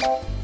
Bye.